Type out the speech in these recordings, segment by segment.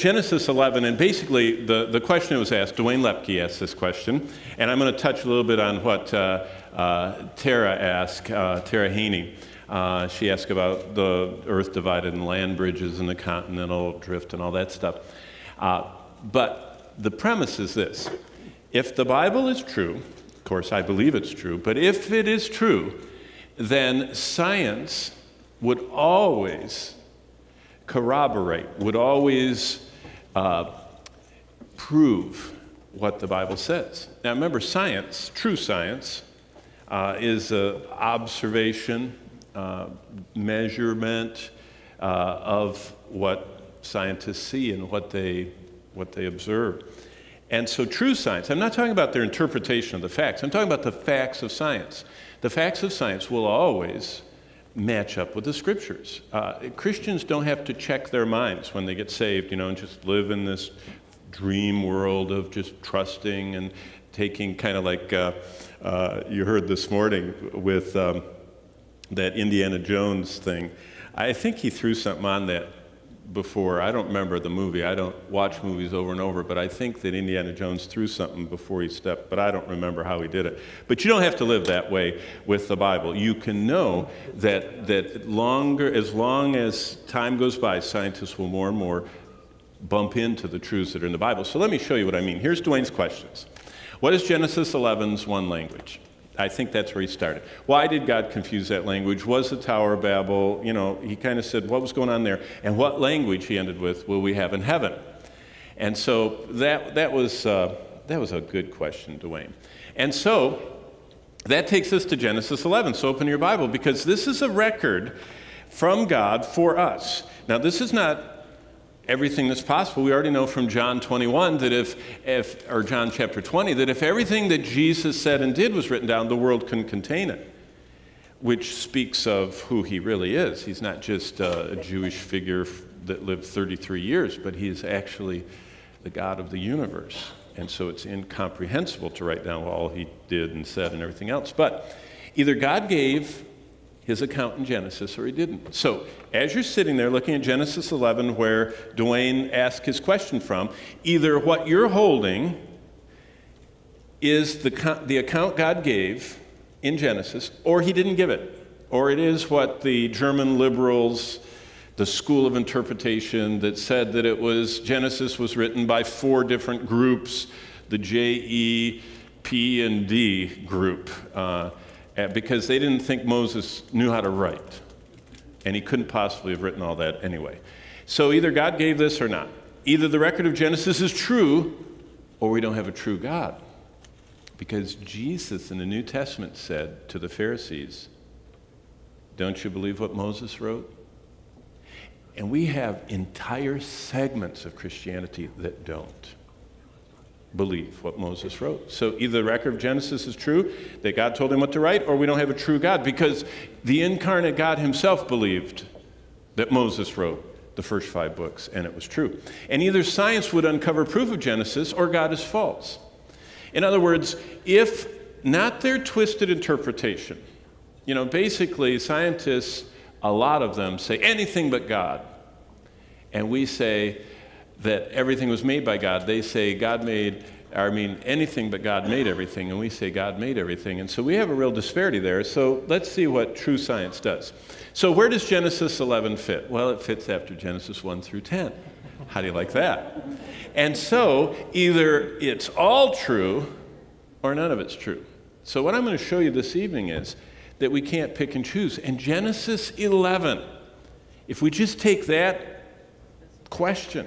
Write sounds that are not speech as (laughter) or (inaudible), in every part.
Genesis 11, and basically the, the question that was asked, Dwayne Lepke asked this question, and I'm going to touch a little bit on what uh, uh, Tara asked, uh, Tara Haney. Uh, she asked about the earth divided and land bridges and the continental drift and all that stuff. Uh, but the premise is this if the Bible is true, of course I believe it's true, but if it is true, then science would always corroborate, would always uh, prove what the Bible says. Now, remember, science, true science, uh, is observation, uh, measurement uh, of what scientists see and what they, what they observe. And so, true science, I'm not talking about their interpretation of the facts, I'm talking about the facts of science. The facts of science will always match up with the scriptures. Uh, Christians don't have to check their minds when they get saved, you know, and just live in this dream world of just trusting and taking kind of like uh, uh, you heard this morning with um, that Indiana Jones thing. I think he threw something on that before. I don't remember the movie. I don't watch movies over and over, but I think that Indiana Jones threw something before he stepped, but I don't remember how he did it. But you don't have to live that way with the Bible. You can know that, that longer, as long as time goes by, scientists will more and more bump into the truths that are in the Bible. So let me show you what I mean. Here's Dwayne's questions. What is Genesis 11's one language? I think that's where he started. Why did God confuse that language? Was the Tower of Babel, you know, he kind of said, what was going on there? And what language, he ended with, will we have in heaven? And so that, that, was, uh, that was a good question, Dwayne. And so that takes us to Genesis 11. So open your Bible because this is a record from God for us. Now, this is not everything that's possible. We already know from John 21 that if, if, or John chapter 20, that if everything that Jesus said and did was written down, the world couldn't contain it, which speaks of who he really is. He's not just a, Jewish figure that lived 33 years, but he is actually the God of the universe. And so it's incomprehensible to write down all he did and said and everything else. But either God gave his account in Genesis or he didn't. So, as you're sitting there looking at Genesis 11, where Dwayne asked his question from, either what you're holding is the, the account God gave in Genesis, or he didn't give it. Or it is what the German liberals, the school of interpretation, that said that it was Genesis was written by four different groups, the J, E, P, and D group. Uh, Uh, because they didn't think Moses knew how to write. And he couldn't possibly have written all that anyway. So either God gave this or not. Either the record of Genesis is true or we don't have a true God. Because Jesus in the New Testament said to the Pharisees, Don't you believe what Moses wrote? And we have entire segments of Christianity that don't believe what Moses wrote. So either the record of Genesis is true, that God told him what to write, or we don't have a true God because the incarnate God himself believed that Moses wrote the first five books, and it was true. And either science would uncover proof of Genesis or God is false. In other words, if not their twisted interpretation, you know, basically scientists, a lot of them say anything but God. And we say, that everything was made by God. They say God made, I mean, anything but God made everything, and we say God made everything. And so we have a real disparity there. So let's see what true science does. So, where does Genesis 11 fit? Well, it fits after Genesis 1 through 10. How do you like that? And so, either it's all true or none of it's true. So, what I'm going to show you this evening is that we can't pick and choose. And Genesis 11, if we just take that question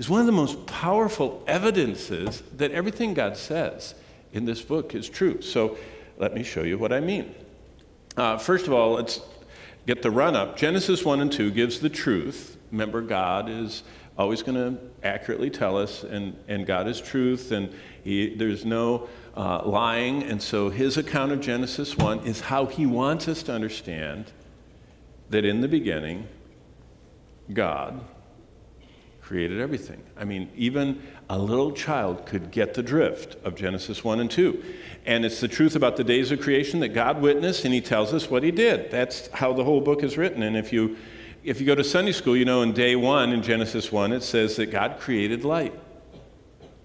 is one of the most powerful evidences that everything God says in this book is true. So let me show you what I mean. Uh, first of all, let's get the run up. Genesis 1 and 2 gives the truth. Remember, God is always going to accurately tell us, and, and God is truth, and he, there's no uh, lying. And so his account of Genesis 1 is how he wants us to understand that in the beginning, God, created everything. I mean, even a little child could get the drift of Genesis 1 and 2. And it's the truth about the days of creation that God witnessed, and He tells us what He did. That's how the whole book is written. And if you if you go to Sunday school, you know in day one, in Genesis 1, it says that God created light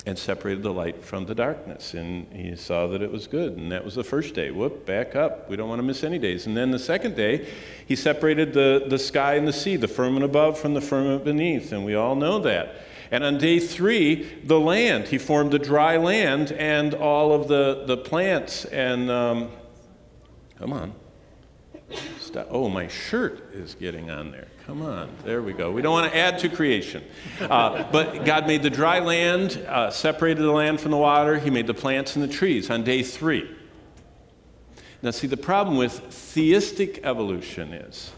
and separated the light from the darkness. And he saw that it was good. And that was the first day. Whoop, back up. We don't want to miss any days. And then the second day, he separated the, the sky and the sea, the firmament above from the firmament beneath. And we all know that. And on day three, the land. He formed the dry land and all of the, the plants. And um, come on. Stop. Oh, my shirt is getting on there. Come on. There we go. We don't want to add to creation. Uh, but God made the dry land, uh, separated the land from the water. He made the plants and the trees on day three. Now, see, the problem with theistic evolution is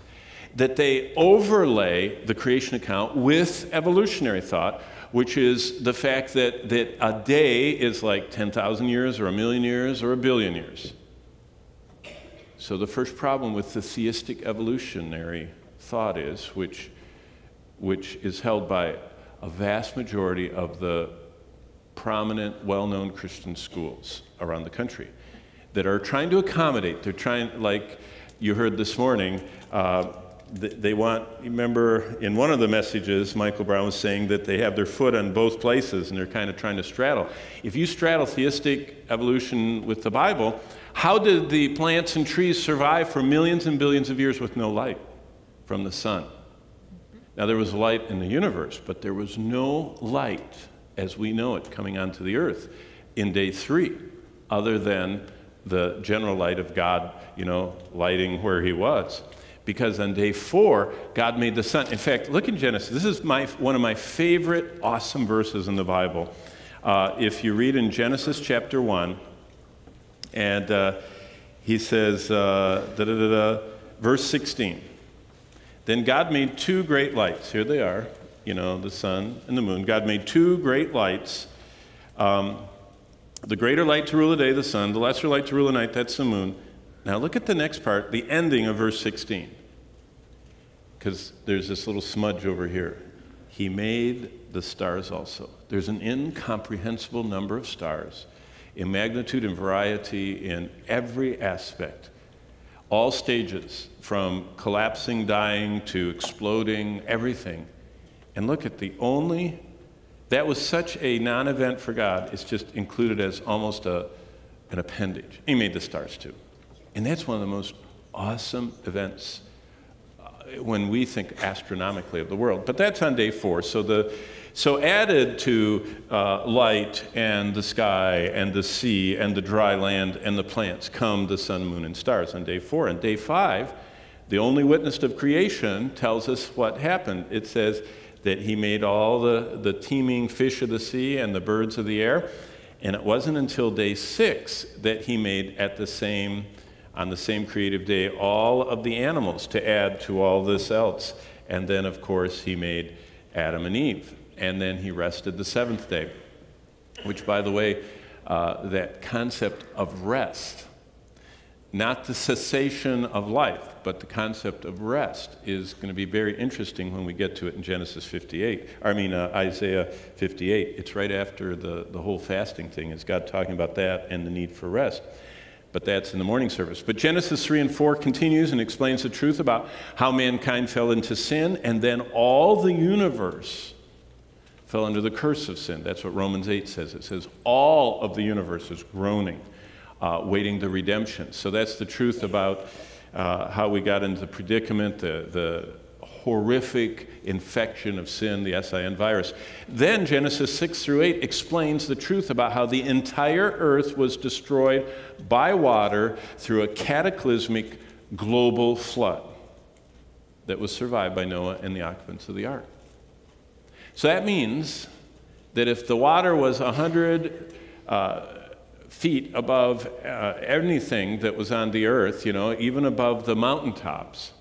that they overlay the creation account with evolutionary thought, which is the fact that, that a day is like 10,000 years or a million years or a billion years. So, the first problem with the theistic evolutionary thought is, which, which is held by a vast majority of the prominent, well known Christian schools around the country, that are trying to accommodate, they're trying, like you heard this morning, uh, they want, remember in one of the messages, Michael Brown was saying that they have their foot on both places and they're kind of trying to straddle. If you straddle theistic evolution with the Bible, how did the plants and trees survive for millions and billions of years with no light from the sun? Now, there was light in the universe, but there was no light as we know it coming onto the earth in day three, other than the general light of God, you know, lighting where he was because on day four, God made the sun. In fact, look in Genesis. This is my, one of my favorite awesome verses in the Bible. Uh, if you read in Genesis chapter 1, and uh, he says, uh, verse 16. Then God made two great lights. Here they are, you know, the sun and the moon. God made two great lights. Um, the greater light to rule the day, the sun, the lesser light to rule the night, that's the moon. Now look at the next part, the ending of verse 16 because there's this little smudge over here. He made the stars also. There's an incomprehensible number of stars in magnitude and variety in every aspect. All stages, from collapsing, dying, to exploding, everything. And look at the only, that was such a non event for God, it's just included as almost a, an appendage. He made the stars too. And that's one of the most awesome events uh, when we think astronomically of the world. But that's on day four. So, the, so added to uh, light and the sky and the sea and the dry land and the plants come the sun, moon, and stars on day four. And day five, the only witness of creation tells us what happened. It says that he made all the, the teeming fish of the sea and the birds of the air. And it wasn't until day six that he made at the same on the same creative day all of the animals to add to all this else. And then, of course, he made Adam and Eve. And then he rested the seventh day, which, by the way, uh, that concept of rest, not the cessation of life, but the concept of rest is going to be very interesting when we get to it in Genesis 58. I mean, uh, Isaiah 58. It's right after the, the whole fasting thing. Is God talking about that and the need for rest? but that's in the morning service. But Genesis 3 and 4 continues and explains the truth about how mankind fell into sin, and then all the universe fell under the curse of sin. That's what Romans 8 says. It says all of the universe is groaning, uh, waiting the redemption. So that's the truth about uh, how we got into the predicament, the, the horrific infection of sin, the SIN virus. Then Genesis 6 through 8 explains the truth about how the entire earth was destroyed by water through a cataclysmic global flood that was survived by Noah and the occupants of the ark. So that means that if the water was 100 uh, feet above uh, anything that was on the earth, you know, even above the mountaintops,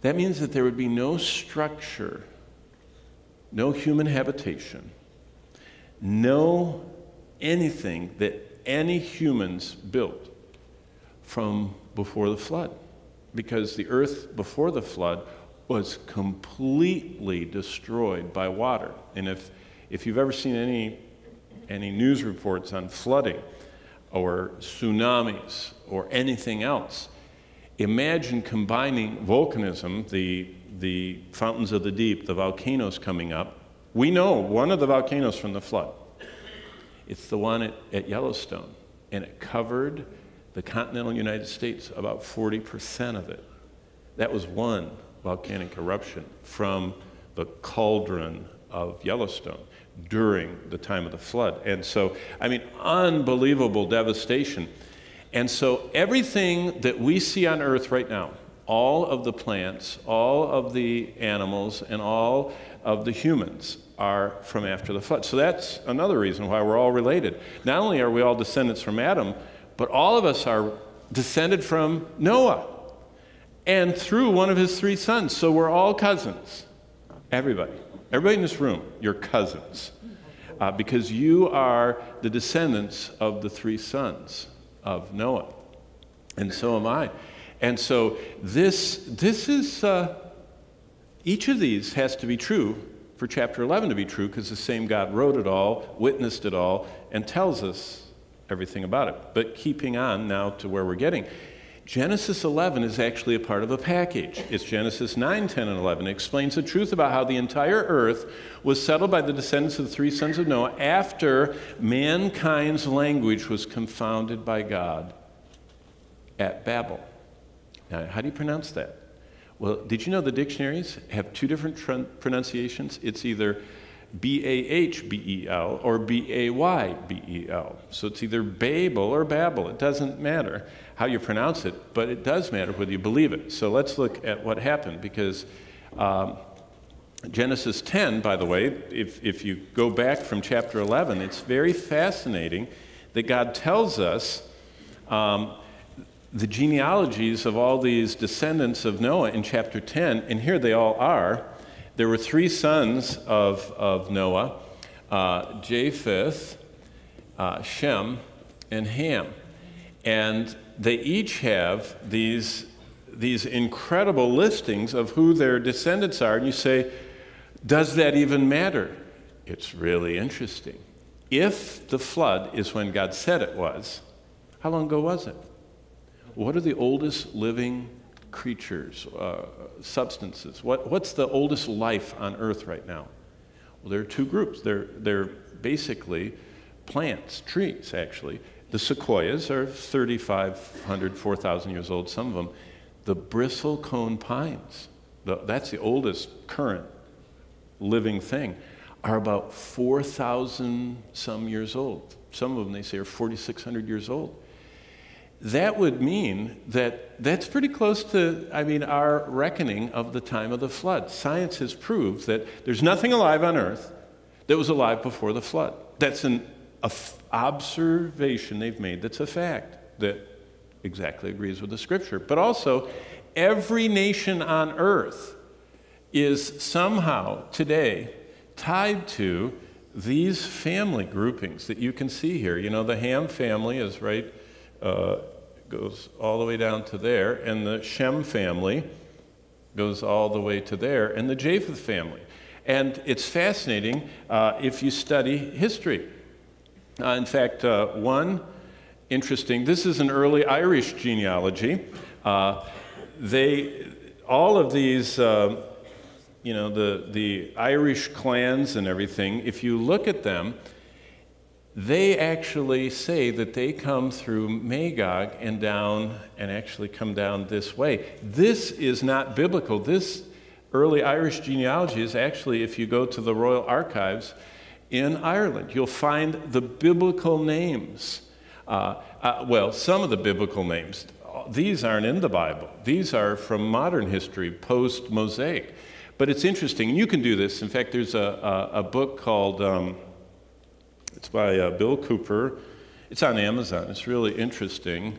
that means that there would be no structure, no human habitation, no anything that any humans built from before the flood. Because the earth before the flood was completely destroyed by water. And if, if you've ever seen any, any news reports on flooding or tsunamis or anything else, imagine combining volcanism, the, the fountains of the deep, the volcanoes coming up. We know one of the volcanoes from the flood. It's the one at, at Yellowstone, and it covered the continental United States, about 40% of it. That was one volcanic eruption from the cauldron of Yellowstone during the time of the flood. And so, I mean, unbelievable devastation. And so, everything that we see on earth right now, all of the plants, all of the animals, and all of the humans are from after the flood. So, that's another reason why we're all related. Not only are we all descendants from Adam, but all of us are descended from Noah and through one of his three sons. So, we're all cousins. Everybody. Everybody in this room, you're cousins. Uh, because you are the descendants of the three sons of Noah. And so am I. And so this, this is, uh, each of these has to be true for chapter 11 to be true because the same God wrote it all, witnessed it all, and tells us everything about it. But keeping on now to where we're getting. Genesis 11 is actually a part of a package. It's Genesis 9, 10, and 11. It explains the truth about how the entire earth was settled by the descendants of the three sons of Noah after mankind's language was confounded by God at Babel. Now, how do you pronounce that? Well, did you know the dictionaries have two different pronunciations? It's either B A H B E L or B A Y B E L. So it's either Babel or Babel. It doesn't matter how you pronounce it, but it does matter whether you believe it. So let's look at what happened because um, Genesis 10, by the way, if, if you go back from chapter 11, it's very fascinating that God tells us. Um, the genealogies of all these descendants of Noah in chapter 10, and here they all are. There were three sons of, of Noah uh, Japheth, uh, Shem, and Ham. And they each have these, these incredible listings of who their descendants are. And you say, does that even matter? It's really interesting. If the flood is when God said it was, how long ago was it? What are the oldest living creatures, uh, substances? What, what's the oldest life on Earth right now? Well, there are two groups. They're, they're basically plants, trees, actually. The sequoias are 3,500, 4,000 years old, some of them. The bristlecone pines, the, that's the oldest current living thing, are about 4,000 some years old. Some of them, they say, are 4,600 years old that would mean that that's pretty close to, I mean, our reckoning of the time of the flood. Science has proved that there's nothing alive on earth that was alive before the flood. That's an observation they've made that's a fact that exactly agrees with the scripture. But also, every nation on earth is somehow today tied to these family groupings that you can see here. You know, the Ham family is right uh, goes all the way down to there, and the Shem family goes all the way to there, and the Japheth family. And it's fascinating uh, if you study history. Uh, in fact, uh, one interesting, this is an early Irish genealogy. Uh, they, all of these, you know, the, the Irish clans and everything, if you look at them, they actually say that they come through Magog and down and actually come down this way. This is not biblical. This early Irish genealogy is actually, if you go to the Royal Archives in Ireland, you'll find the biblical names. Uh, uh, well, some of the biblical names. These aren't in the Bible. These are from modern history, post Mosaic. But it's interesting. And you can do this. In fact, there's a, a, a book called. Um, it's by uh, Bill Cooper. It's on Amazon. It's really interesting.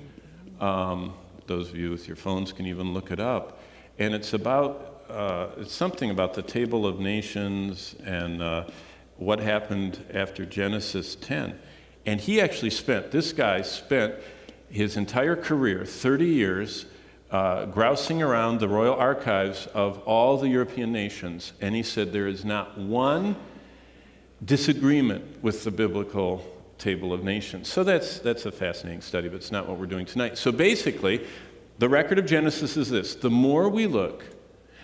Um, those of you with your phones can even look it up. And it's about, uh, it's something about the Table of Nations and uh, what happened after Genesis 10. And he actually spent, this guy spent his entire career, 30 years, uh, grousing around the royal archives of all the European nations. And he said there is not one disagreement with the biblical table of nations. So that's, that's a fascinating study, but it's not what we're doing tonight. So basically, the record of Genesis is this the more we look,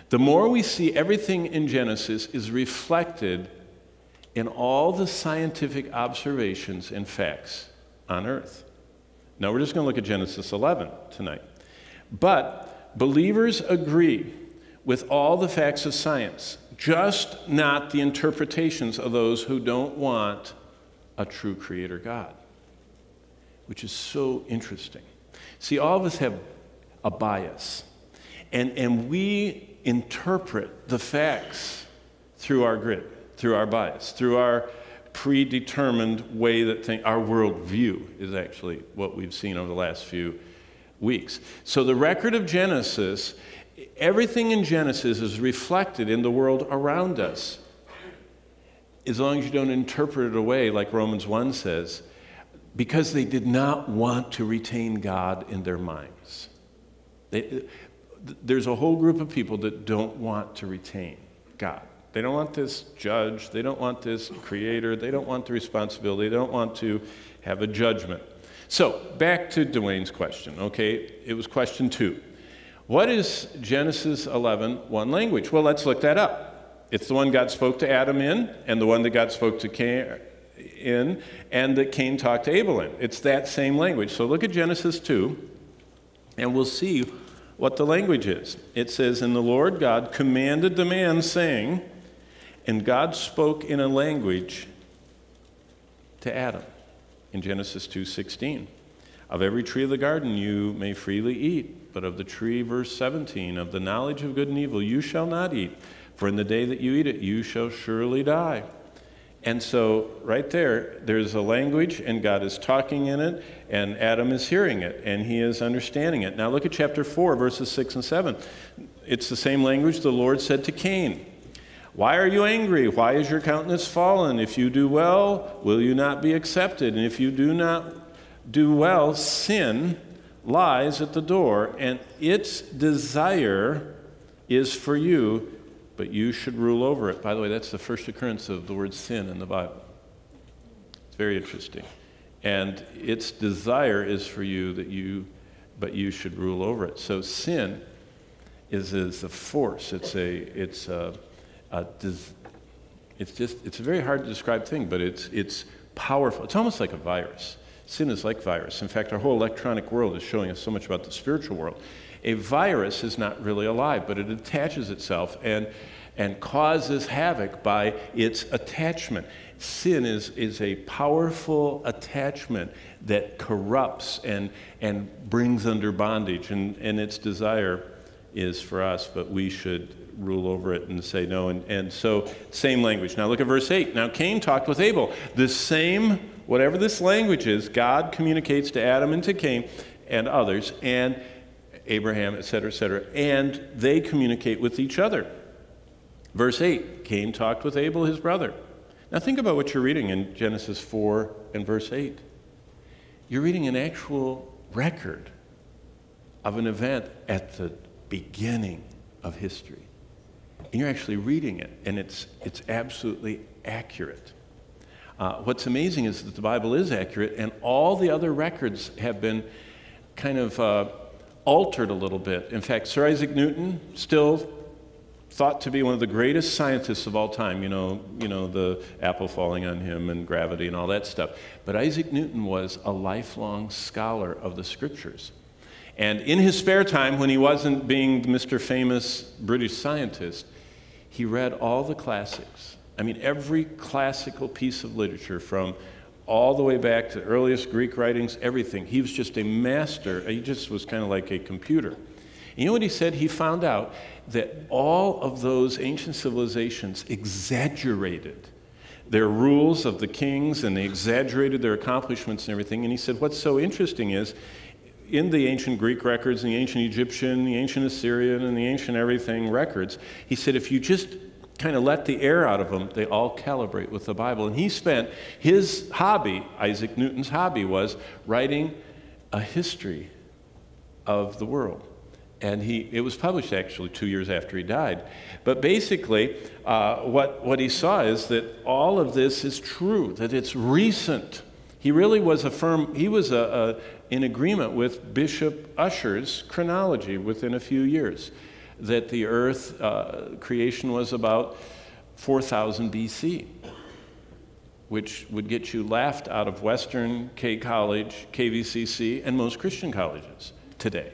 the more we see everything in Genesis is reflected in all the scientific observations and facts on earth. Now, we're just going to look at Genesis 11 tonight. But believers agree with all the facts of science, just not the interpretations of those who don't want a true creator God, which is so interesting. See, all of us have a bias, and, and we interpret the facts through our grid, through our bias, through our predetermined way that think, our worldview is actually what we've seen over the last few weeks. So the record of Genesis, everything in Genesis is reflected in the world around us. As long as you don't interpret it away, like Romans 1 says, because they did not want to retain God in their minds. They, there's a whole group of people that don't want to retain God. They don't want this judge. They don't want this creator. They don't want the responsibility. They don't want to have a judgment. So, back to Dwayne's question, okay? It was question two. What is Genesis 11 one language? Well, let's look that up. It's the one God spoke to Adam in, and the one that God spoke to Cain in, and that Cain talked to Abel in. It's that same language. So look at Genesis 2, and we'll see what the language is. It says, And the Lord God commanded the man, saying, and God spoke in a language to Adam in Genesis 2:16. Of every tree of the garden you may freely eat, but of the tree verse 17 of the knowledge of good and evil you shall not eat, for in the day that you eat it you shall surely die. And so, right there, there's a language, and God is talking in it, and Adam is hearing it, and he is understanding it. Now, look at chapter 4, verses 6 and 7. It's the same language the Lord said to Cain why are you angry? Why is your countenance fallen? If you do well, will you not be accepted? And if you do not do well, sin lies at the door, and its desire is for you, but you should rule over it. By the way, that's the first occurrence of the word sin in the Bible. It's very interesting. And its desire is for you that you, but you should rule over it. So sin is, is a force. It's a, it's a, does, it's just, it's a very hard to describe thing, but it's, it's powerful. It's almost like a virus. Sin is like virus. In fact, our whole electronic world is showing us so much about the spiritual world. A virus is not really alive, but it attaches itself and, and causes havoc by its attachment. Sin is, is a powerful attachment that corrupts and, and brings under bondage, and, and its desire is for us, but we should rule over it and say no. And, and so, same language. Now, look at verse 8. Now, Cain talked with Abel. The same, whatever this language is, God communicates to Adam and to Cain and others, and Abraham, etc., etc., and they communicate with each other. Verse 8 Cain talked with Abel, his brother. Now, think about what you're reading in Genesis 4 and verse 8. You're reading an actual record of an event at the beginning of history and you're actually reading it, and it's, it's absolutely accurate. Uh, what's amazing is that the Bible is accurate, and all the other records have been kind of uh, altered a little bit. In fact, Sir Isaac Newton, still thought to be one of the greatest scientists of all time, you know, you know, the apple falling on him and gravity and all that stuff. But Isaac Newton was a lifelong scholar of the scriptures. And in his spare time, when he wasn't being Mr. Famous British scientist, he read all the classics. I mean, every classical piece of literature from all the way back to the earliest Greek writings, everything. He was just a master. He just was kind of like a computer. You know what he said? He found out that all of those ancient civilizations exaggerated their rules of the kings and they exaggerated their accomplishments and everything. And he said, What's so interesting is in the ancient Greek records, and the ancient Egyptian, the ancient Assyrian, and the ancient everything records, he said if you just kind of let the air out of them, they all calibrate with the Bible. And he spent his hobby, Isaac Newton's hobby, was writing a history of the world. And he, it was published actually two years after he died. But basically, uh, what, what he saw is that all of this is true, that it's recent He really was a firm, he was a, a, in agreement with Bishop Ussher's chronology within a few years that the earth uh, creation was about 4000 BC, which would get you laughed out of Western K College, KVCC, and most Christian colleges today.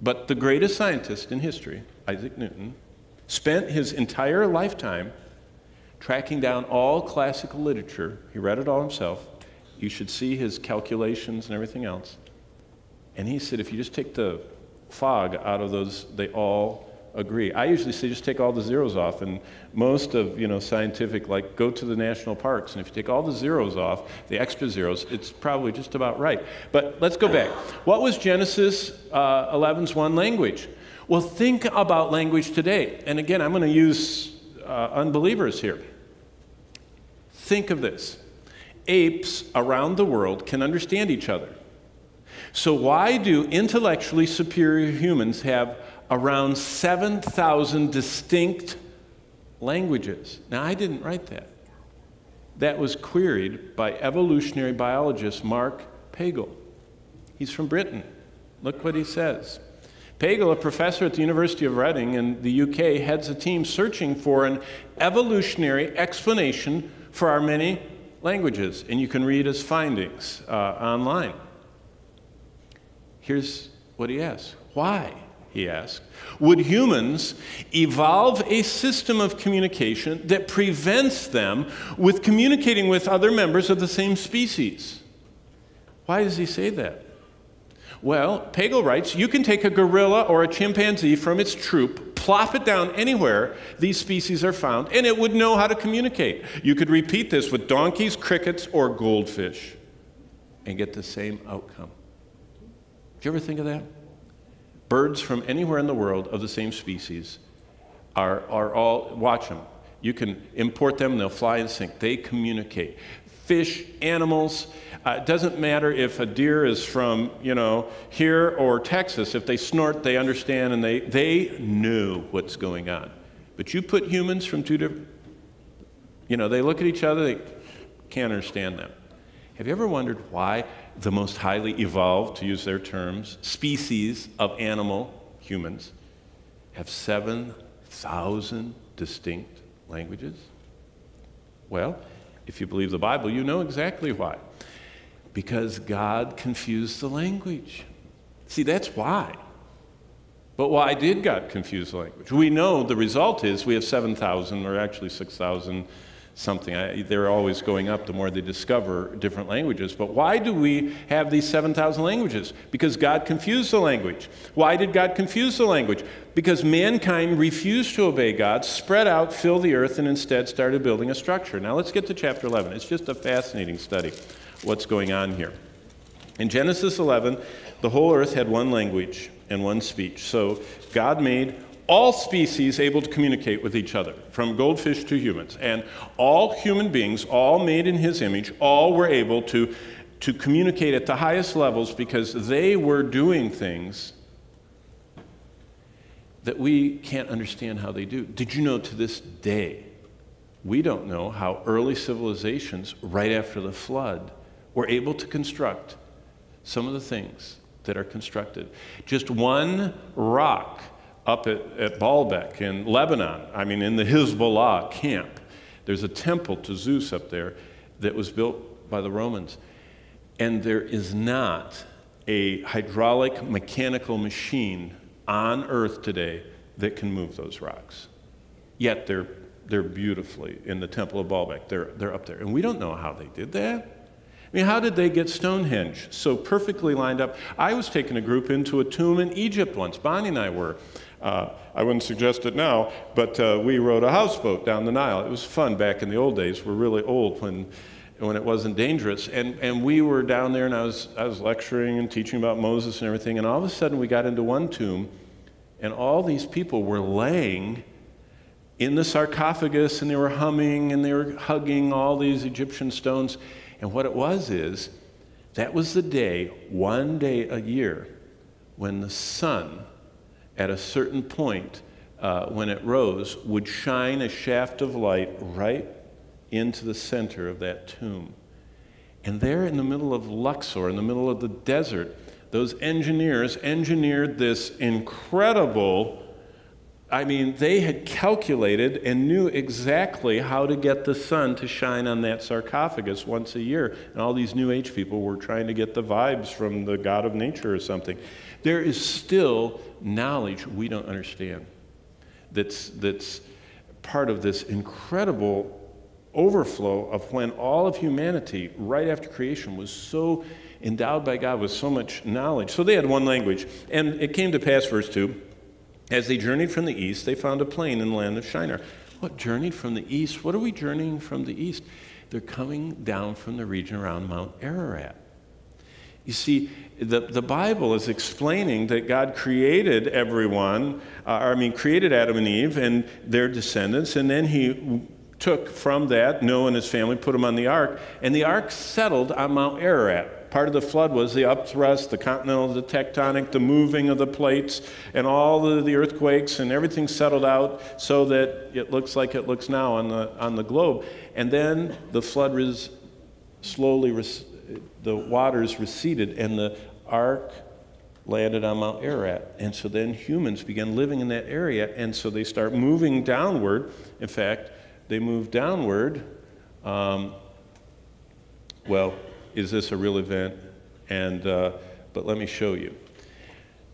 But the greatest scientist in history, Isaac Newton, spent his entire lifetime tracking down all classical literature. He read it all himself. You should see his calculations and everything else. And he said, if you just take the fog out of those, they all agree. I usually say just take all the zeros off, and most of you know scientific like go to the national parks, and if you take all the zeros off, the extra zeros, it's probably just about right. But let's go back. What was Genesis uh, 11's one language? Well, think about language today. And again, I'm going to use uh, unbelievers here. Think of this apes around the world can understand each other. So, why do intellectually superior humans have around 7,000 distinct languages. Now, I didn't write that. That was queried by evolutionary biologist Mark Pagel. He's from Britain. Look what he says. Pagel, a professor at the University of Reading in the UK, heads a team searching for an evolutionary explanation for our many languages, and you can read his findings uh, online. Here's what he asks Why? He asked. Would humans evolve a system of communication that prevents them with communicating with other members of the same species? Why does he say that? Well, Pagel writes you can take a gorilla or a chimpanzee from its troop, plop it down anywhere these species are found, and it would know how to communicate. You could repeat this with donkeys, crickets, or goldfish and get the same outcome. Do you ever think of that? Birds from anywhere in the world of the same species are, are all, watch them. You can import them, they'll fly and sink. They communicate. Fish, animals, uh, it doesn't matter if a deer is from, you know, here or Texas. If they snort, they understand and they, they knew what's going on. But you put humans from two different, you know, they look at each other, they can't understand them. Have you ever wondered why the most highly evolved, to use their terms, species of animal, humans, have 7,000 distinct languages? Well, if you believe the Bible, you know exactly why. Because God confused the language. See, that's why. But why did God confuse the language? We know the result is we have 7,000, or actually 6,000 something. I, they're always going up the more they discover different languages. But why do we have these 7,000 languages? Because God confused the language. Why did God confuse the language? Because mankind refused to obey God, spread out, filled the earth, and instead started building a structure. Now let's get to chapter 11. It's just a fascinating study, what's going on here. In Genesis 11, the whole earth had one language and one speech. So God made all species able to communicate with each other, from goldfish to humans. And all human beings, all made in his image, all were able to, to communicate at the highest levels because they were doing things that we can't understand how they do. Did you know to this day, we don't know how early civilizations, right after the flood, were able to construct some of the things that are constructed. Just one rock up at, at Baalbek in Lebanon, I mean, in the Hezbollah camp. There's a temple to Zeus up there that was built by the Romans. And there is not a hydraulic mechanical machine on earth today that can move those rocks. Yet they're, they're beautifully in the Temple of Baalbek. They're, they're up there. And we don't know how they did that. I mean, how did they get Stonehenge so perfectly lined up? I was taking a group into a tomb in Egypt once. Bonnie and I were. Uh, I wouldn't suggest it now, but uh, we rode a houseboat down the Nile. It was fun back in the old days. We're really old when, when it wasn't dangerous. And, and we were down there, and I was, I was lecturing and teaching about Moses and everything. And all of a sudden, we got into one tomb, and all these people were laying in the sarcophagus, and they were humming and they were hugging all these Egyptian stones. And what it was is, that was the day, one day a year, when the sun at a certain point, uh, when it rose, would shine a shaft of light right into the center of that tomb. And there in the middle of Luxor, in the middle of the desert, those engineers engineered this incredible I mean, they had calculated and knew exactly how to get the sun to shine on that sarcophagus once a year. And all these New Age people were trying to get the vibes from the God of nature or something. There is still knowledge we don't understand that's, that's part of this incredible overflow of when all of humanity, right after creation, was so endowed by God with so much knowledge. So they had one language. And it came to pass, verse 2 as they journeyed from the east, they found a plain in the land of Shinar. What, journeyed from the east? What are we journeying from the east? They're coming down from the region around Mount Ararat. You see, the, the Bible is explaining that God created everyone, uh, I mean, created Adam and Eve and their descendants, and then He took from that Noah and his family, put them on the ark, and the ark settled on Mount Ararat part of the flood was the upthrust, the continental, the tectonic, the moving of the plates, and all the, the earthquakes, and everything settled out so that it looks like it looks now on the, on the globe. And then the flood was slowly, the waters receded, and the ark landed on Mount Ararat. And so then humans began living in that area, and so they start moving downward. In fact, they move downward. Um, well, is this a real event? And, uh, but let me show you.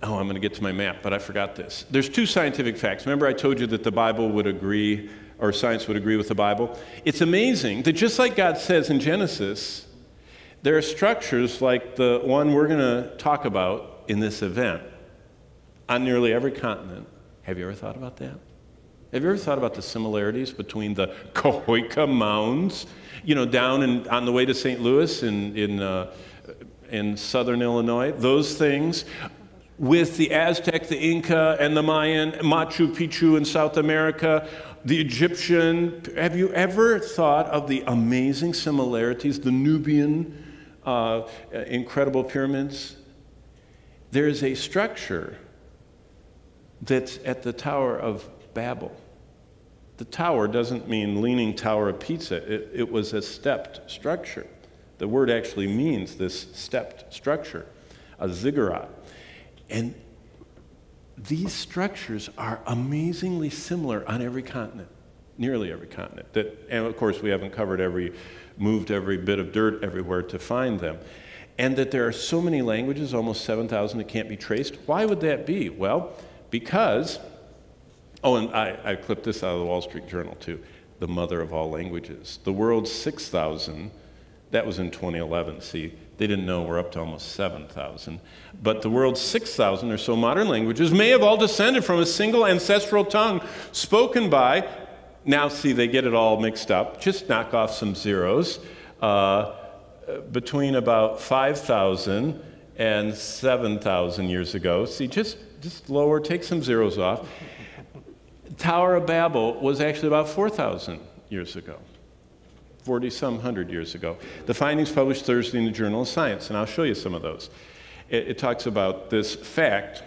Oh, I'm going to get to my map, but I forgot this. There's two scientific facts. Remember, I told you that the Bible would agree, or science would agree with the Bible? It's amazing that just like God says in Genesis, there are structures like the one we're going to talk about in this event on nearly every continent. Have you ever thought about that? Have you ever thought about the similarities between the (laughs) Cahokia Mounds, you know, down in, on the way to St. Louis in, in, uh, in southern Illinois? Those things with the Aztec, the Inca, and the Mayan, Machu Picchu in South America, the Egyptian. Have you ever thought of the amazing similarities, the Nubian uh, incredible pyramids? There is a structure that's at the Tower of Babel. The tower doesn't mean leaning tower of pizza, it, it was a stepped structure. The word actually means this stepped structure, a ziggurat. And these structures are amazingly similar on every continent, nearly every continent. That, and of course, we haven't covered every, moved every bit of dirt everywhere to find them. And that there are so many languages, almost 7,000 that can't be traced. Why would that be? Well, because Oh, and I, I clipped this out of the Wall Street Journal too. The mother of all languages. The world's 6,000, that was in 2011. See, they didn't know we're up to almost 7,000. But the world's 6,000 or so modern languages may have all descended from a single ancestral tongue spoken by, now see, they get it all mixed up. Just knock off some zeros. Uh, between about 5,000 and 7,000 years ago. See, just, just lower, take some zeros off. Tower of Babel was actually about 4,000 years ago, 40 some hundred years ago. The findings published Thursday in the Journal of Science, and I'll show you some of those. It, it talks about this fact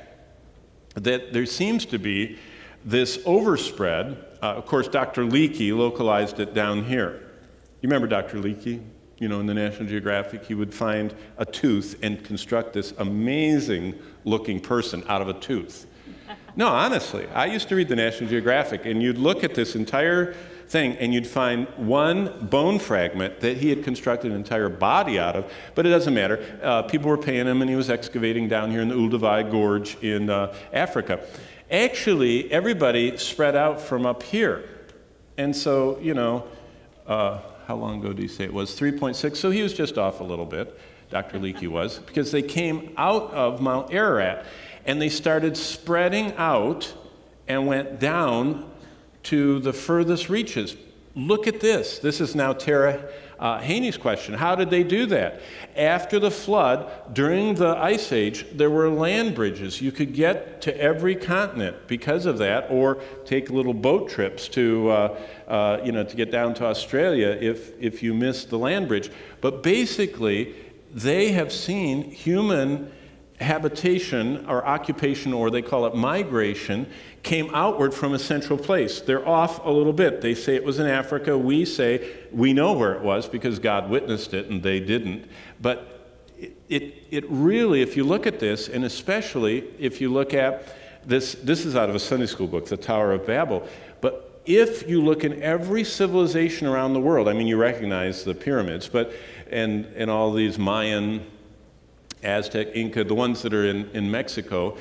that there seems to be this overspread. Uh, of course, Dr. Leakey localized it down here. You remember Dr. Leakey? You know, in the National Geographic, he would find a tooth and construct this amazing looking person out of a tooth. No, honestly, I used to read the National Geographic, and you'd look at this entire thing and you'd find one bone fragment that he had constructed an entire body out of, but it doesn't matter. Uh, people were paying him, and he was excavating down here in the Olduvai Gorge in uh, Africa. Actually, everybody spread out from up here. And so, you know, uh, how long ago do you say it was? 3.6. So he was just off a little bit, Dr. Leakey was, because they came out of Mount Ararat and they started spreading out and went down to the furthest reaches. Look at this. This is now Tara uh, Haney's question. How did they do that? After the flood, during the Ice Age, there were land bridges. You could get to every continent because of that, or take little boat trips to, uh, uh, you know, to get down to Australia if, if you missed the land bridge. But basically, they have seen human habitation or occupation, or they call it migration, came outward from a central place. They're off a little bit. They say it was in Africa. We say we know where it was because God witnessed it and they didn't. But it, it, it really, if you look at this, and especially if you look at this, this is out of a Sunday school book, The Tower of Babel. But if you look in every civilization around the world, I mean, you recognize the pyramids, but and, and all these Mayan Aztec, Inca, the ones that are in, in Mexico,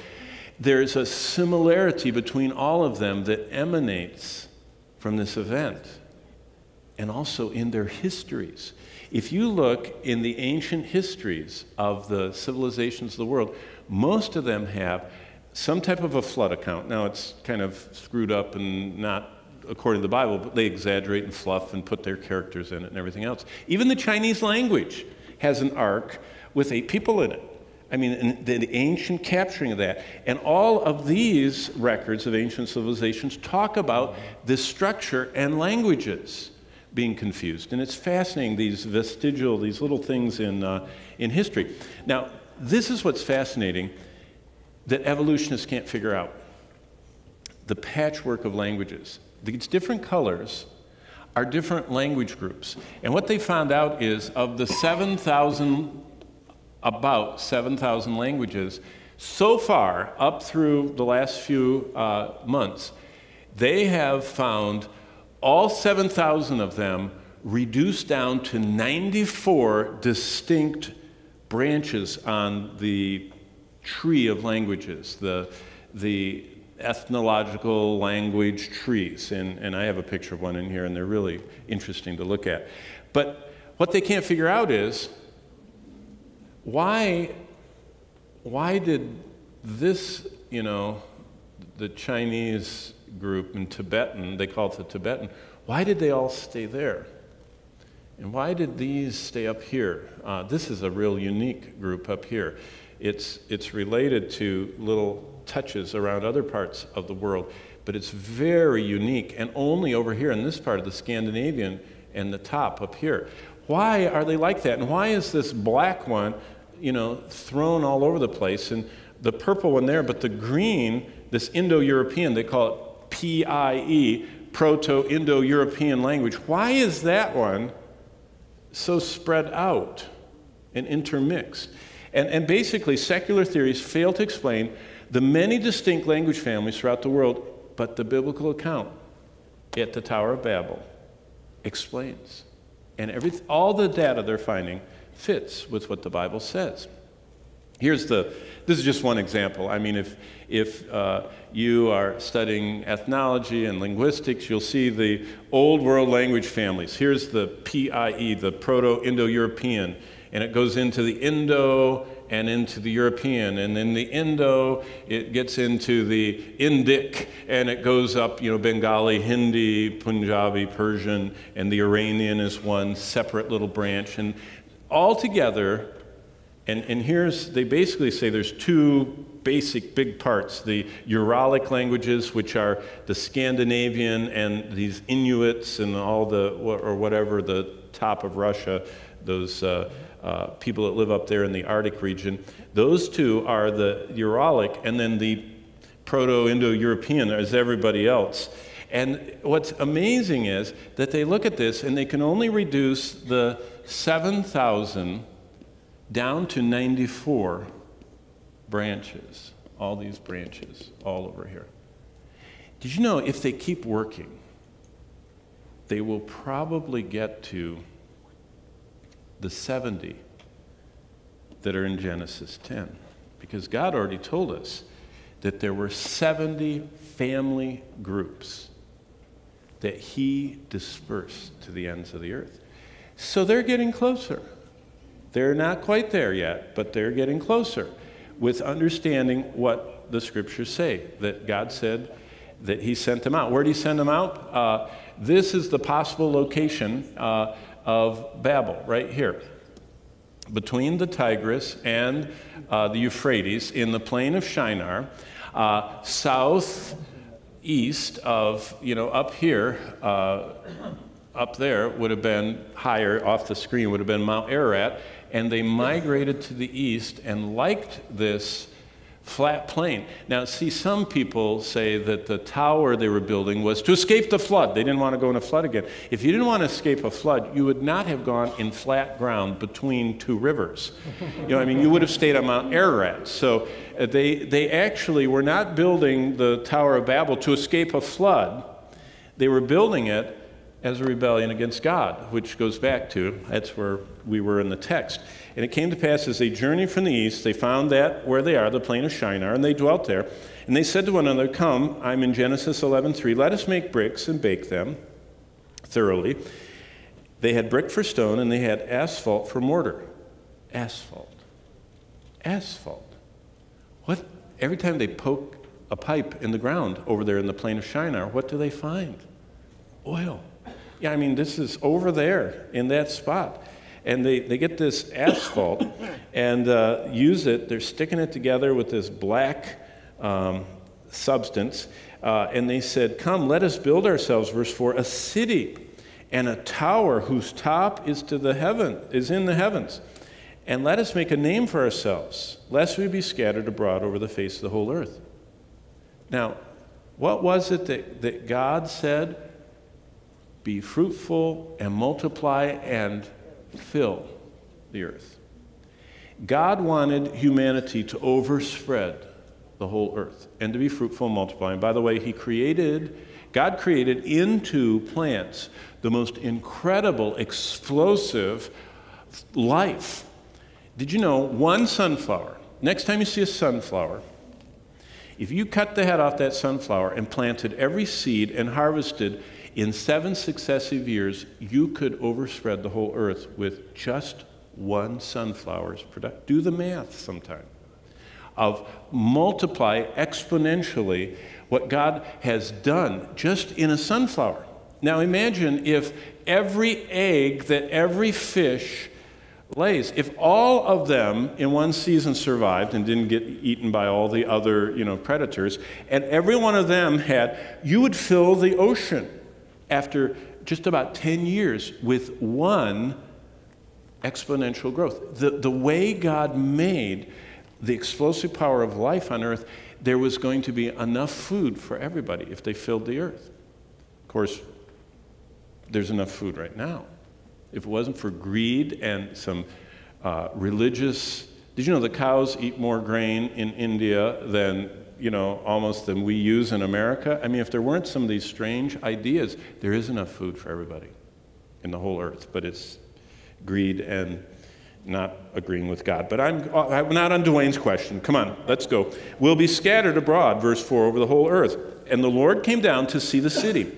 there's a similarity between all of them that emanates from this event and also in their histories. If you look in the ancient histories of the civilizations of the world, most of them have some type of a flood account. Now, it's kind of screwed up and not according to the Bible, but they exaggerate and fluff and put their characters in it and everything else. Even the Chinese language has an ark with eight people in it. I mean, the ancient capturing of that. And all of these records of ancient civilizations talk about this structure and languages being confused. And it's fascinating, these vestigial, these little things in, uh, in history. Now, this is what's fascinating that evolutionists can't figure out the patchwork of languages. These different colors are different language groups. And what they found out is of the 7,000 about 7,000 languages. So far, up through the last few uh, months, they have found all 7,000 of them reduced down to 94 distinct branches on the tree of languages, the, the ethnological language trees. And, and I have a picture of one in here, and they're really interesting to look at. But what they can't figure out is why, why did this, you know, the Chinese group in Tibetan, they call it the Tibetan, why did they all stay there? And why did these stay up here? Uh, this is a real unique group up here. It's, it's related to little touches around other parts of the world, but it's very unique and only over here in this part of the Scandinavian and the top up here. Why are they like that? And why is this black one you know, thrown all over the place. And the purple one there, but the green, this Indo European, they call it PIE, Proto Indo European language. Why is that one so spread out and intermixed? And, and basically, secular theories fail to explain the many distinct language families throughout the world, but the biblical account at the Tower of Babel explains. And every, all the data they're finding fits with what the Bible says. Here's the, this is just one example. I mean, if, if uh, you are studying ethnology and linguistics, you'll see the old world language families. Here's the PIE, the Proto Indo European, and it goes into the Indo and into the European. And in the Indo, it gets into the Indic, and it goes up, you know, Bengali, Hindi, Punjabi, Persian, and the Iranian is one separate little branch. And all together, and, and here's, they basically say there's two basic big parts the Uralic languages, which are the Scandinavian and these Inuits and all the, or whatever, the top of Russia, those uh, uh, people that live up there in the Arctic region. Those two are the Uralic, and then the Proto Indo European is everybody else. And what's amazing is that they look at this and they can only reduce the 7,000 down to 94 branches, all these branches all over here. Did you know if they keep working, they will probably get to the 70 that are in Genesis 10? Because God already told us that there were 70 family groups that He dispersed to the ends of the earth. So they're getting closer. They're not quite there yet, but they're getting closer with understanding what the scriptures say that God said that He sent them out. Where did He send them out? Uh, this is the possible location uh, of Babel, right here. Between the Tigris and uh, the Euphrates, in the plain of Shinar, uh, south east of, you know, up here uh, up there would have been higher off the screen, would have been Mount Ararat, and they migrated to the east and liked this flat plain. Now, see, some people say that the tower they were building was to escape the flood. They didn't want to go in a flood again. If you didn't want to escape a flood, you would not have gone in flat ground between two rivers. You know, I mean, you would have stayed on Mount Ararat. So uh, they, they actually were not building the Tower of Babel to escape a flood. They were building it as a rebellion against God, which goes back to that's where we were in the text. And it came to pass as they journeyed from the east, they found that where they are, the plain of Shinar, and they dwelt there. And they said to one another, Come, I'm in Genesis 11:3. Let us make bricks and bake them thoroughly. They had brick for stone, and they had asphalt for mortar. Asphalt. Asphalt. What? Every time they poke a pipe in the ground over there in the plain of Shinar, what do they find? Oil. Yeah, I mean, this is over there in that spot. And they, they get this asphalt and uh, use it. They're sticking it together with this black um, substance. Uh, and they said, Come, let us build ourselves, verse 4, a city and a tower whose top is to the heaven, is in the heavens. And let us make a name for ourselves, lest we be scattered abroad over the face of the whole earth. Now, what was it that, that God said? Be fruitful and multiply and fill the earth. God wanted humanity to overspread the whole earth and to be fruitful and multiply. And by the way, He created, God created into plants the most incredible, explosive life. Did you know one sunflower? Next time you see a sunflower, if you cut the head off that sunflower and planted every seed and harvested in seven successive years, you could overspread the whole earth with just one sunflower's. Do the math sometime. Of multiply exponentially what God has done just in a sunflower. Now imagine if every egg that every fish lays, if all of them in one season survived and didn't get eaten by all the other you know, predators, and every one of them had, you would fill the ocean after just about 10 years with one exponential growth. The, the way God made the explosive power of life on earth, there was going to be enough food for everybody if they filled the earth. Of course, there's enough food right now. If it wasn't for greed and some uh, religious, did you know the cows eat more grain in India than you know, almost than we use in America. I mean, if there weren't some of these strange ideas, there is enough food for everybody in the whole earth, but it's greed and not agreeing with God. But I'm, uh, I'm not on Dwayne's question. Come on, let's go. We'll be scattered abroad, verse 4, over the whole earth. And the Lord came down to see the city.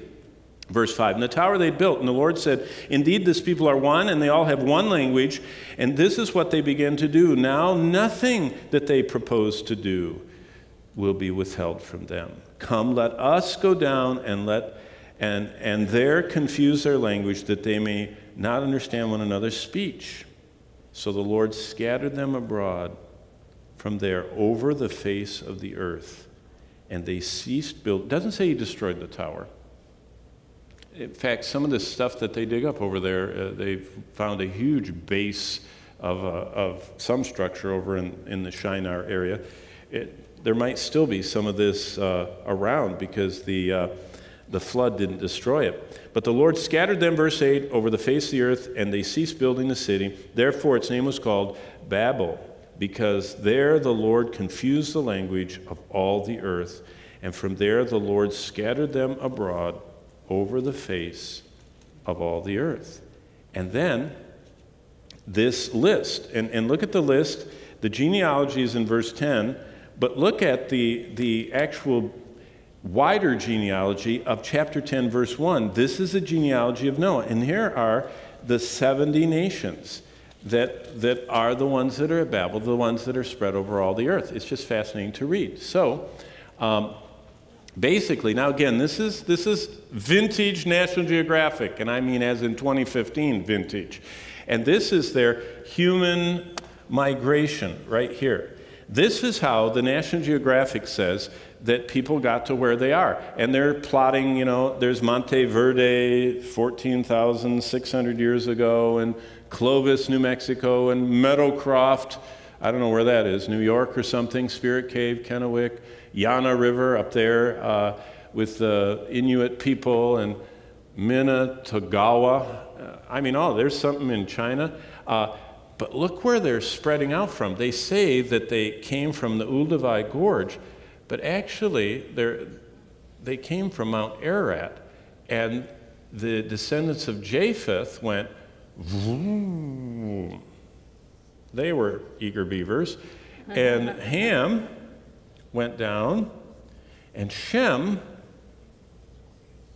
Verse 5 And the tower they built, and the Lord said, Indeed, this people are one, and they all have one language, and this is what they began to do. Now, nothing that they propose to do will be withheld from them. Come, let us go down and let and, and there confuse their language that they may not understand one another's speech. So the Lord scattered them abroad from there over the face of the earth, and they ceased building. Doesn't say he destroyed the tower. In fact, some of the stuff that they dig up over there, uh, they've found a huge base of, uh, of some structure over in, in the Shinar area. It, there might still be some of this uh, around because the, uh, the flood didn't destroy it. But the Lord scattered them, verse 8, over the face of the earth, and they ceased building the city. Therefore, its name was called Babel, because there the Lord confused the language of all the earth. And from there the Lord scattered them abroad over the face of all the earth. And then this list, and, and look at the list. The genealogy is in verse 10 but look at the, the actual wider genealogy of chapter 10, verse 1. This is the genealogy of Noah. And here are the 70 nations that, that are the ones that are at Babel, the ones that are spread over all the earth. It's just fascinating to read. So, um, basically, now again, this is, this is vintage National Geographic, and I mean as in 2015 vintage. And this is their human migration right here. This is how the National Geographic says that people got to where they are. And they're plotting, you know, there's Monte Verde 14,600 years ago, and Clovis, New Mexico, and Meadowcroft, I don't know where that is, New York or something, Spirit Cave, Kennewick, Yana River up there uh, with the Inuit people, and Minatogawa. Uh, I mean, oh, there's something in China. Uh, but look where they're spreading out from. They say that they came from the Olduvai Gorge, but actually they came from Mount Ararat. And the descendants of Japheth went, vroom. they were eager beavers. And (laughs) Ham went down, and Shem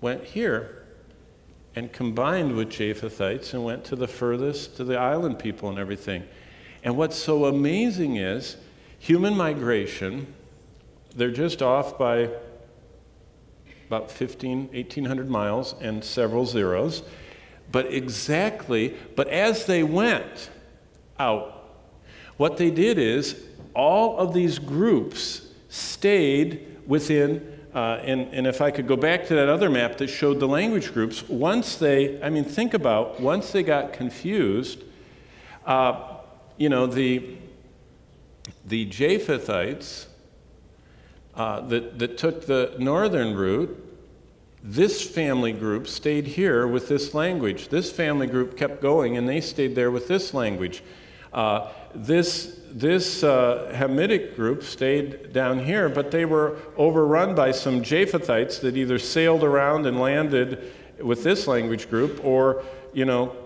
went here and combined with Japhethites and went to the furthest, to the island people and everything. And what's so amazing is human migration, they're just off by about 15, 1800 miles and several zeros. But exactly, but as they went out, what they did is all of these groups stayed within uh, and, and if I could go back to that other map that showed the language groups, once they, I mean, think about, once they got confused, uh, you know, the, the Japhethites uh, that, that took the northern route, this family group stayed here with this language. This family group kept going and they stayed there with this language. Uh, this this uh, Hamitic group stayed down here, but they were overrun by some Japhethites that either sailed around and landed with this language group or, you know,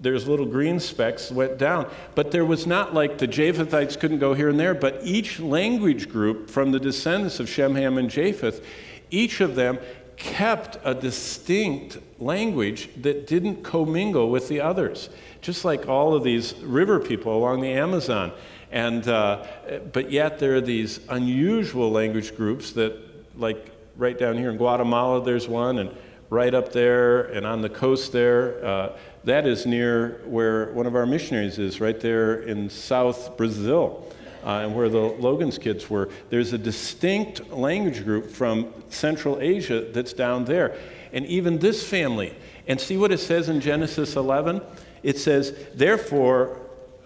there's little green specks went down. But there was not like the Japhethites couldn't go here and there, but each language group from the descendants of Shem, Ham, and Japheth, each of them kept a distinct language that didn't commingle with the others. Just like all of these river people along the Amazon. And, uh, but yet there are these unusual language groups that, like right down here in Guatemala, there's one, and right up there and on the coast there, uh, that is near where one of our missionaries is, right there in South Brazil. Uh, and where the Logan's kids were, there's a distinct language group from Central Asia that's down there. And even this family, and see what it says in Genesis 11? It says, Therefore,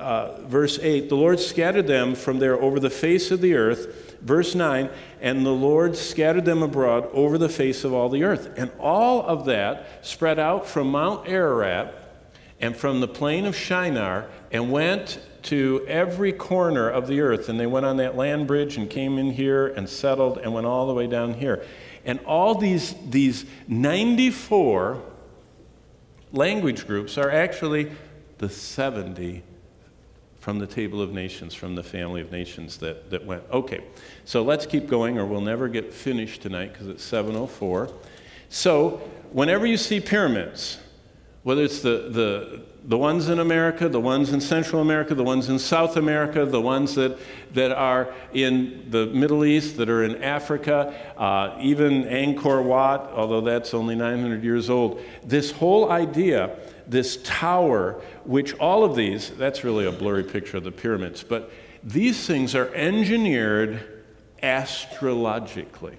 uh, verse 8, the Lord scattered them from there over the face of the earth. Verse 9, and the Lord scattered them abroad over the face of all the earth. And all of that spread out from Mount Ararat and from the plain of Shinar and went to every corner of the earth. And they went on that land bridge and came in here and settled and went all the way down here. And all these, these 94 language groups are actually the 70 from the table of nations, from the family of nations that, that went. Okay, so let's keep going or we'll never get finished tonight because it's 7.04. So whenever you see pyramids, whether it's the, the, the ones in America, the ones in Central America, the ones in South America, the ones that, that are in the Middle East, that are in Africa, uh, even Angkor Wat, although that's only 900 years old, this whole idea this tower, which all of these, that's really a blurry picture of the pyramids, but these things are engineered astrologically.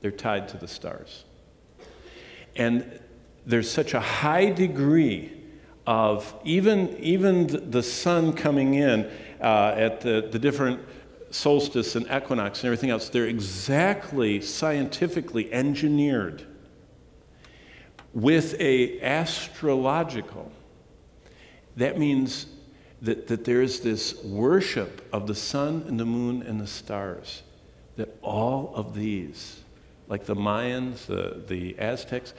They're tied to the stars. And there's such a high degree of even, even the sun coming in uh, at the, the different solstice and equinox and everything else, they're exactly scientifically engineered with a astrological. That means that, that there's this worship of the sun and the moon and the stars. That all of these, like the Mayans, the, the Aztecs,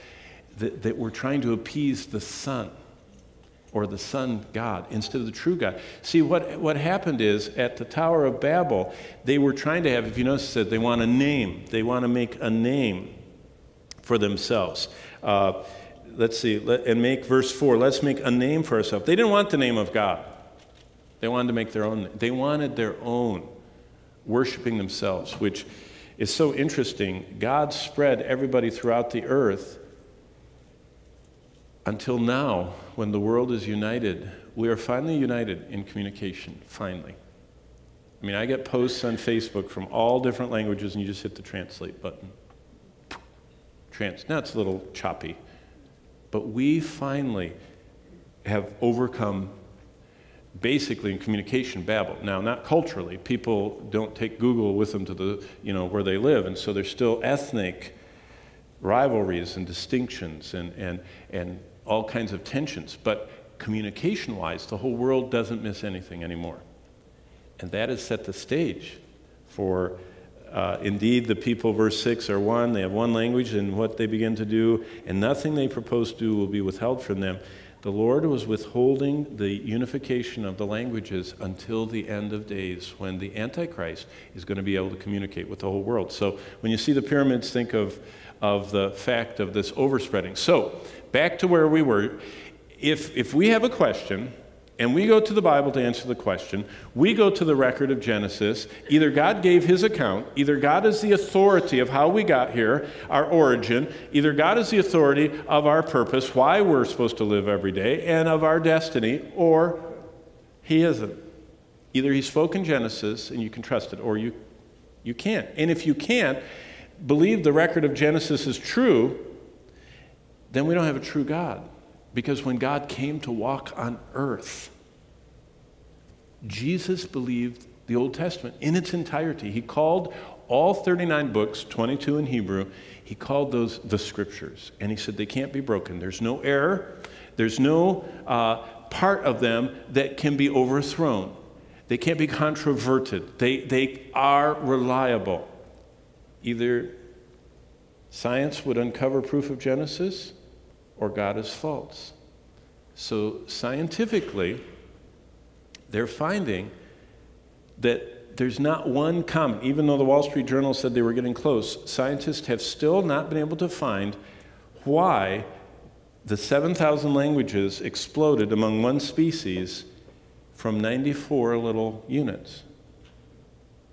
that, that were trying to appease the sun or the sun God instead of the true God. See, what, what happened is at the Tower of Babel, they were trying to have, if you notice, that they want a name. They want to make a name for themselves. Uh, let's see, let, and make verse 4, let's make a name for ourselves. They didn't want the name of God. They wanted to make their own. They wanted their own, worshiping themselves, which is so interesting. God spread everybody throughout the earth until now, when the world is united. We are finally united in communication, finally. I mean, I get posts on Facebook from all different languages, and you just hit the translate button. Trans. Now it's a little choppy. But we finally have overcome basically in communication babel. Now, not culturally. People don't take Google with them to the, you know, where they live, and so there's still ethnic rivalries and distinctions and, and, and all kinds of tensions. But communication wise, the whole world doesn't miss anything anymore. And that has set the stage for uh, indeed, the people, verse 6, are one. They have one language in what they begin to do, and nothing they propose to do will be withheld from them. The Lord was withholding the unification of the languages until the end of days when the Antichrist is going to be able to communicate with the whole world. So when you see the pyramids, think of, of the fact of this overspreading. So back to where we were. If, if we have a question, and we go to the Bible to answer the question. We go to the record of Genesis. Either God gave his account, either God is the authority of how we got here, our origin, either God is the authority of our purpose, why we're supposed to live every day, and of our destiny, or he isn't. Either he spoke in Genesis and you can trust it, or you, you can't. And if you can't believe the record of Genesis is true, then we don't have a true God. Because when God came to walk on earth, Jesus believed the Old Testament in its entirety. He called all 39 books, 22 in Hebrew, he called those the scriptures. And he said they can't be broken. There's no error, there's no uh, part of them that can be overthrown. They can't be controverted. They, they are reliable. Either science would uncover proof of Genesis, or God is false. So, scientifically, they're finding that there's not one common, even though the Wall Street Journal said they were getting close, scientists have still not been able to find why the 7,000 languages exploded among one species from 94 little units.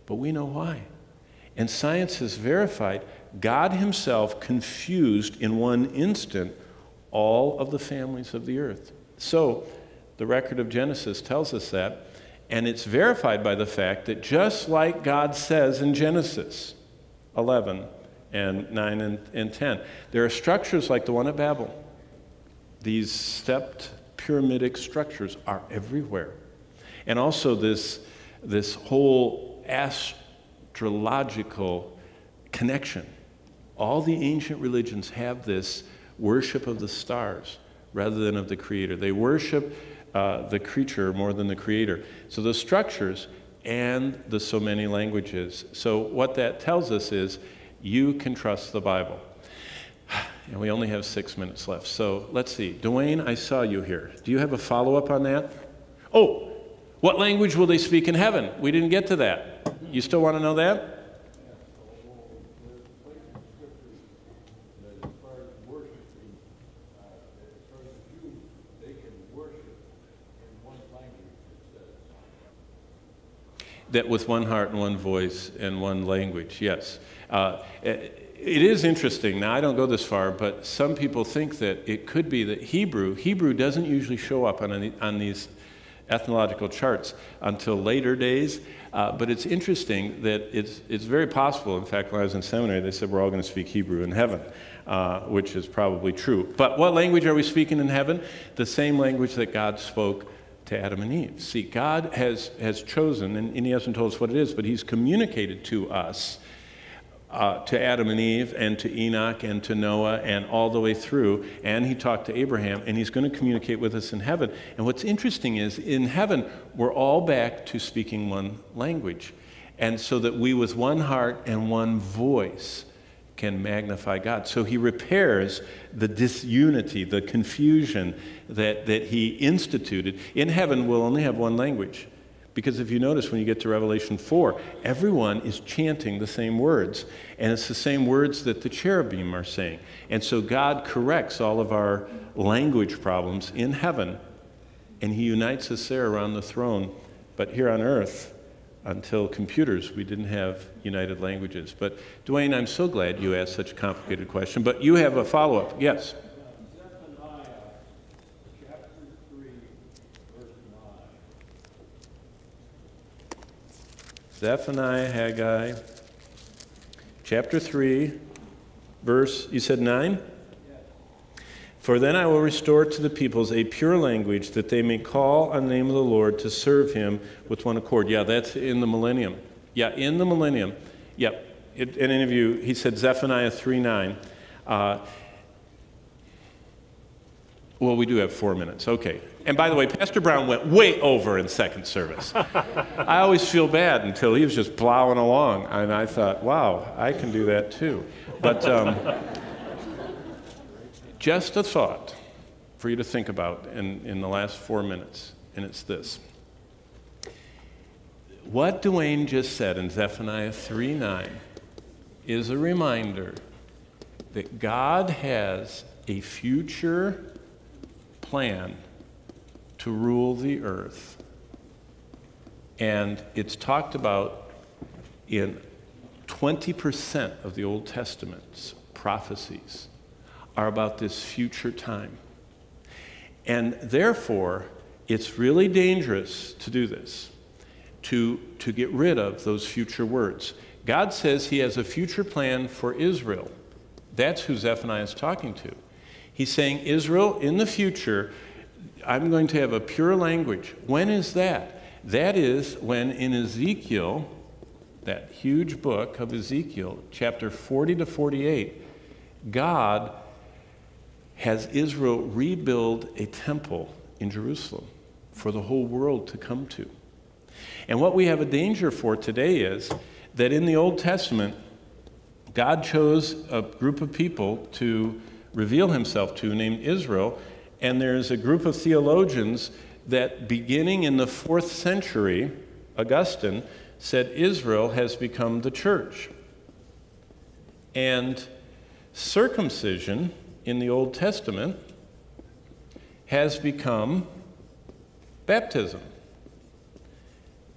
But we know why. And science has verified God Himself confused in one instant all of the families of the earth. So, the record of Genesis tells us that, and it's verified by the fact that just like God says in Genesis 11 and 9 and, and 10, there are structures like the one at Babel. These stepped pyramidic structures are everywhere. And also, this, this whole astrological connection. All the ancient religions have this worship of the stars rather than of the creator. They worship uh, the creature more than the creator. So the structures and the so many languages. So what that tells us is you can trust the Bible. (sighs) And we only have six minutes left. So let's see. Dwayne, I saw you here. Do you have a follow up on that? Oh, what language will they speak in heaven? We didn't get to that. You still want to know that? That with one heart and one voice and one language, yes. Uh, it is interesting. Now, I don't go this far, but some people think that it could be that Hebrew, Hebrew doesn't usually show up on, any, on these ethnological charts until later days. Uh, but it's interesting that it's, it's very possible. In fact, when I was in seminary, they said we're all going to speak Hebrew in heaven, uh, which is probably true. But what language are we speaking in heaven? The same language that God spoke to Adam and Eve. See, God has, has chosen, and, and He hasn't told us what it is, but He's communicated to us, uh, to Adam and Eve, and to Enoch, and to Noah, and all the way through. And He talked to Abraham, and He's going to communicate with us in heaven. And what's interesting is, in heaven, we're all back to speaking one language. And so that we, with one heart and one voice, can magnify God. So he repairs the disunity, the confusion that, that he instituted. In heaven, we'll only have one language. Because if you notice when you get to Revelation 4, everyone is chanting the same words. And it's the same words that the cherubim are saying. And so God corrects all of our language problems in heaven, and He unites us there around the throne. But here on earth, until computers, we didn't have united languages. But Dwayne, I'm so glad you asked such a complicated question. But you have a follow up. Yes. Zephaniah, Haggai, chapter 3, verse, you said 9? For then I will restore to the peoples a pure language that they may call on the name of the Lord to serve him with one accord. Yeah, that's in the millennium. Yeah, in the millennium. Yep. Yeah, in an interview, he said Zephaniah 3 9. Uh, well, we do have four minutes. Okay. And by the way, Pastor Brown went way over in second service. I always feel bad until he was just plowing along. And I thought, wow, I can do that too. But um, just a thought for you to think about in, in the last four minutes, and it's this. What Dwayne just said in Zephaniah 3 9 is a reminder that God has a future plan to rule the earth. And it's talked about in 20% of the Old Testament's prophecies are about this future time. And therefore, it's really dangerous to do this, to, to get rid of those future words. God says He has a future plan for Israel. That's who Zephaniah is talking to. He's saying, Israel, in the future, I'm going to have a pure language. When is that? That is when in Ezekiel, that huge book of Ezekiel, chapter 40 to 48, God has Israel rebuild a temple in Jerusalem for the whole world to come to. And what we have a danger for today is that in the Old Testament, God chose a group of people to reveal himself to named Israel, and there's a group of theologians that beginning in the fourth century, Augustine said Israel has become the church. And circumcision in the Old Testament has become baptism.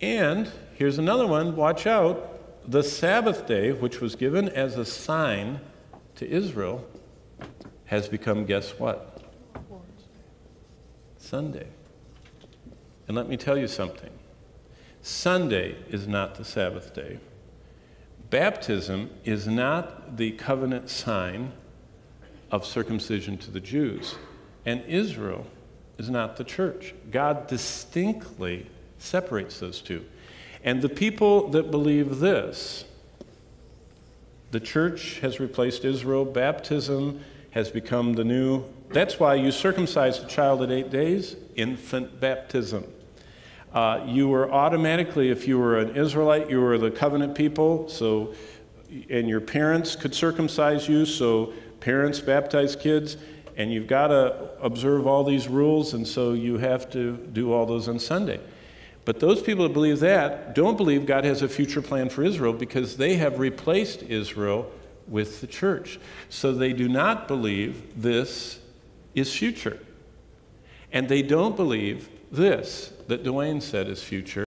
And here's another one watch out. The Sabbath day, which was given as a sign to Israel, has become guess what? Sunday. And let me tell you something Sunday is not the Sabbath day. Baptism is not the covenant sign of circumcision to the Jews. And Israel is not the church. God distinctly separates those two. And the people that believe this, the church has replaced Israel, baptism has become the new. That's why you circumcise a child at eight days, infant baptism. Uh, you were automatically, if you were an Israelite, you were the covenant people, so, and your parents could circumcise you, so parents baptize kids, and you've got to observe all these rules, and so you have to do all those on Sunday. But those people that believe that don't believe God has a future plan for Israel because they have replaced Israel with the church. So they do not believe this is future. And they don't believe this that Dwayne said is future.